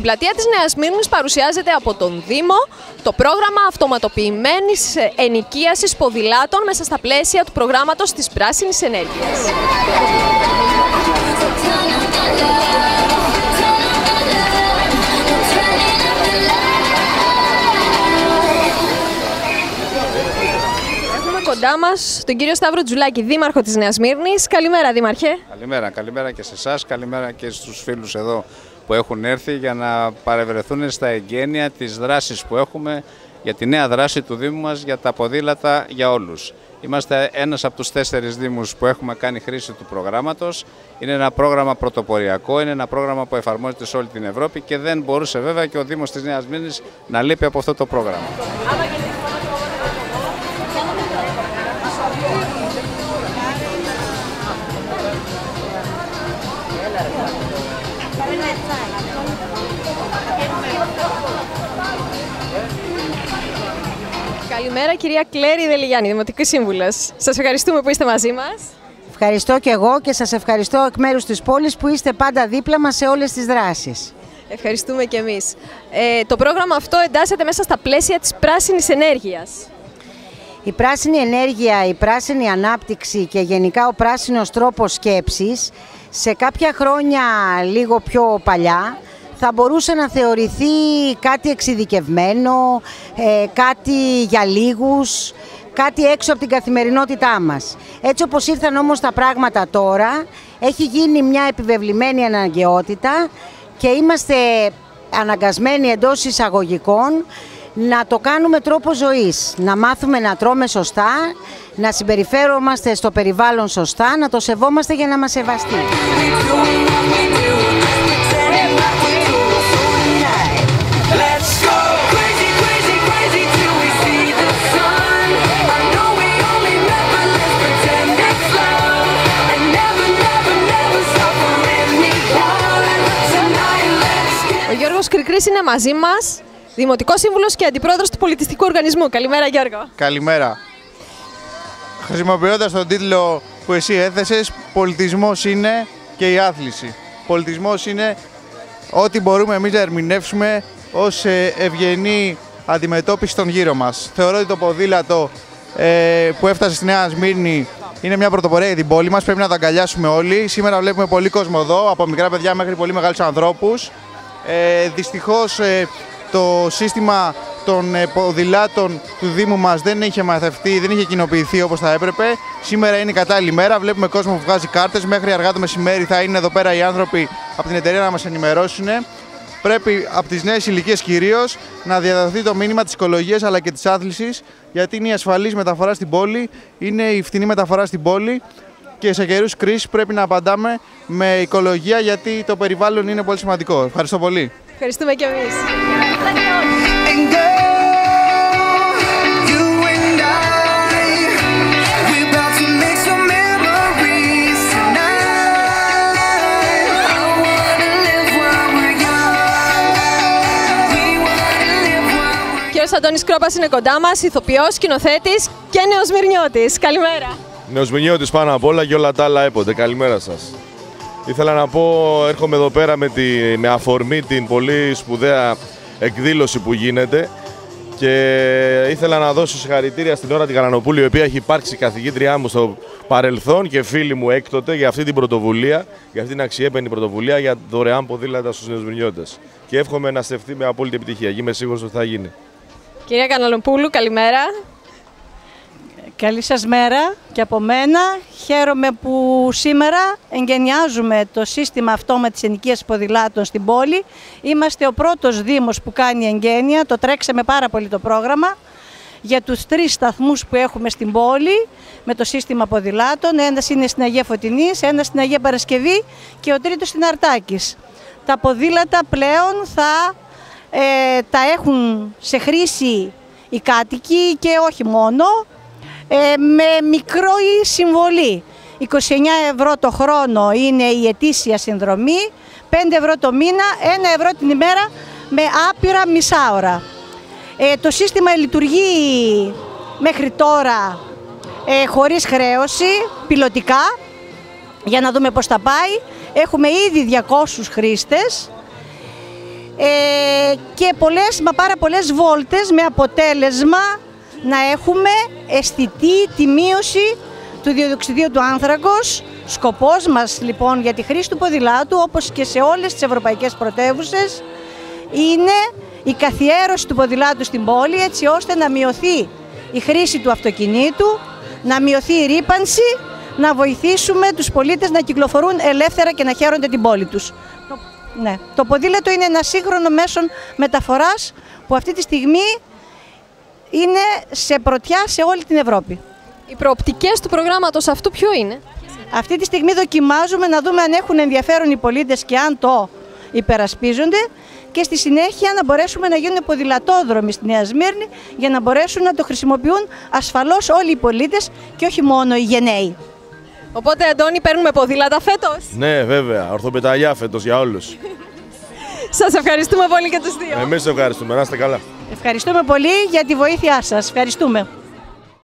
Στην πλατεία της Νέας Μύρνης παρουσιάζεται από τον Δήμο το πρόγραμμα αυτοματοποιημένης ενοικίασης ποδηλάτων μέσα στα πλαίσια του προγράμματος της Πράσινης Ενέργειας. Έχουμε κοντά μας τον κύριο Σταύρο Τζουλάκη, δήμαρχο της Νέας Μύρνης. Καλημέρα, δήμαρχε. Καλημέρα, καλημέρα και σε εσάς, καλημέρα και στους φίλους εδώ που έχουν έρθει για να παρευρεθούν στα εγγένεια τις δράσεις που έχουμε για τη νέα δράση του Δήμου μας για τα ποδήλατα για όλους. Είμαστε ένας από τους τέσσερις Δήμους που έχουμε κάνει χρήση του προγράμματος. Είναι ένα πρόγραμμα πρωτοποριακό, είναι ένα πρόγραμμα που εφαρμόζεται σε όλη την Ευρώπη και δεν μπορούσε βέβαια και ο Δήμος της Νέας Μήνης να λείπει από αυτό το πρόγραμμα. Καλημέρα, κυρία Κλέρη Δελιγιάννη, Δημοτική Σύμβουλος. Σας ευχαριστούμε που είστε μαζί μας. Ευχαριστώ και εγώ και σας ευχαριστώ εκ μέρους της πόλης που είστε πάντα δίπλα μας σε όλες τις δράσεις. Ευχαριστούμε και εμείς. Ε, το πρόγραμμα αυτό εντάσσεται μέσα στα πλαίσια της πράσινης ενέργειας. Η πράσινη ενέργεια, η πράσινη ανάπτυξη και γενικά ο πράσινος τρόπος σκέψης σε κάποια χρόνια λίγο πιο παλιά θα μπορούσε να θεωρηθεί κάτι εξειδικευμένο, ε, κάτι για λίγους, κάτι έξω από την καθημερινότητά μας. Έτσι όπως ήρθαν όμως τα πράγματα τώρα, έχει γίνει μια επιβεβλημένη αναγκαιότητα και είμαστε αναγκασμένοι εντός εισαγωγικών να το κάνουμε τρόπο ζωής, να μάθουμε να τρώμε σωστά, να συμπεριφέρομαστε στο περιβάλλον σωστά, να το σεβόμαστε για να μας σεβαστεί. Ο Γιώργος Κρικρής είναι μαζί μας, Δημοτικός Σύμβουλος και Αντιπρόεδρος του Πολιτιστικού Οργανισμού. Καλημέρα Γιώργο. Καλημέρα. Χρησιμοποιώντας τον τίτλο που εσύ έθεσες, πολιτισμός είναι και η άθληση. Πολιτισμός είναι ό,τι μπορούμε εμείς να ερμηνεύσουμε ως ε, ευγενή αντιμετώπιση των γύρω μας. Θεωρώ ότι το ποδήλατο ε, που έφτασε στη Νέα Σμύρνη είναι μια πρωτοπορία για την πόλη μας, πρέπει να τα αγκαλιάσουμε όλοι. Σήμερα βλέπουμε πολύ κόσμο εδώ, από μικρά παιδιά μέχρι πολύ μεγάλους ανθρώπους. Ε, δυστυχώς ε, το σύστημα των ε, ποδηλάτων του Δήμου μας δεν είχε μαθευτεί, δεν είχε κοινοποιηθεί όπως θα έπρεπε. Σήμερα είναι η κατάλληλη μέρα, βλέπουμε κόσμο που βγάζει κάρτες, μέχρι αργά το μεσημέρι θα είναι εδώ πέρα οι άνθρωποι από την εταιρεία να μας ενημερώσουν. Πρέπει από τις νέες ηλικίες κυρίως να διαδοθεί το μήνυμα της οικολογίας αλλά και της άθλησης γιατί είναι η ασφαλής μεταφορά στην πόλη, είναι η φθηνή μεταφορά στην πόλη και σε καιρούς κρίσης πρέπει να απαντάμε με οικολογία γιατί το περιβάλλον είναι πολύ σημαντικό. Ευχαριστώ πολύ. Ευχαριστούμε και εμείς. And girl, you and I, we're about to make some memories tonight. I wanna live while we're young. We wanna live while we're Κύριος Αντώνης Κρόπας είναι κοντά μας, ηθοποιός, σκηνοθέτης και νεοσμυρνιώτης. Καλημέρα. Νεοσμηνιώτης πάνω απ' όλα και όλα τα άλλα έποτε. Καλημέρα σας. Ήθελα να πω, έρχομαι εδώ πέρα με, τη, με αφορμή την πολύ σπουδαία εκδήλωση που γίνεται και ήθελα να δώσω συγχαρητήρια στην ώρα την Γαλανοπούλη, η οποία έχει υπάρξει καθηγήτριά μου στο παρελθόν και φίλη μου έκτοτε για αυτή την πρωτοβουλία, για αυτή την αξιέπαινη πρωτοβουλία για δωρεάν ποδήλατα στους νεοσμηνιώτες. Και εύχομαι να στεφτεί με απόλυτη επιτυχία. Και είμαι σίγουρος ότι θα γίνει. Κυρία Καναλοπούλου, καλημέρα. Καλή σας μέρα και από μένα. Χαίρομαι που σήμερα εγκαινιάζουμε το σύστημα αυτό με τις ενοικίες ποδηλάτων στην πόλη. Είμαστε ο πρώτος Δήμος που κάνει εγγένεια, το τρέξαμε πάρα πολύ το πρόγραμμα για τους τρεις σταθμούς που έχουμε στην πόλη με το σύστημα ποδηλάτων. Ένας είναι στην Αγία Φωτεινής, ένας στην Αγία Παρασκευή και ο τρίτος στην Αρτάκης. Τα ποδήλατα πλέον θα ε, τα έχουν σε χρήση οι κάτοικοι και όχι μόνο ε, με μικρό ή συμβολή. 29 ευρώ το χρόνο είναι η ετήσια συνδρομή, 5 ευρώ το μήνα, 1 ευρώ την ημέρα με άπειρα μισά ώρα. Ε, το σύστημα λειτουργεί μέχρι τώρα ε, χωρίς χρέωση, πιλωτικά, για να δούμε πώς θα πάει. Έχουμε ήδη 200 χρήστες. ε, και πολλές, μα πάρα πολλές βόλτες με αποτέλεσμα να έχουμε αισθητή τη μείωση του διοξιδίου του άνθρακος. Σκοπός μας λοιπόν για τη χρήση του ποδηλάτου όπως και σε όλες τις ευρωπαϊκές πρωτεύουσες είναι η καθιέρωση του ποδηλάτου στην πόλη έτσι ώστε να μειωθεί η χρήση του αυτοκινήτου, να μειωθεί η ρήπανση, να βοηθήσουμε τους πολίτες να κυκλοφορούν ελεύθερα και να χαίρονται την πόλη τους. Το, ναι. το ποδήλατο είναι ένα σύγχρονο μέσο μεταφοράς που αυτή τη στιγμή είναι σε πρωτιά σε όλη την Ευρώπη. Οι προοπτικές του προγράμματος αυτού ποιο είναι; Αυτή τη στιγμή δοκιμάζουμε να δούμε αν έχουν ενδιαφέρον οι πολίτες και αν το υπερασπίζονται και στη συνέχεια να μπορέσουμε να γίνουν ποδηλατόδρομοι στη Νέα Σμύρνη για να μπορέσουν να το χρησιμοποιούν ασφαλώς όλοι οι πολίτες και όχι μόνο οι γενναίοι. Οπότε, Αντώνη, παίρνουμε ποδήλατα φέτος; Ναι, βέβαια. Ορθοπεταλιά φέτος για όλους. Σας ευχαριστούμε πολύ και τους δύο. Εμείς ευχαριστούμε. Να είστε καλά. Ευχαριστούμε πολύ για τη βοήθειά σας. Ευχαριστούμε.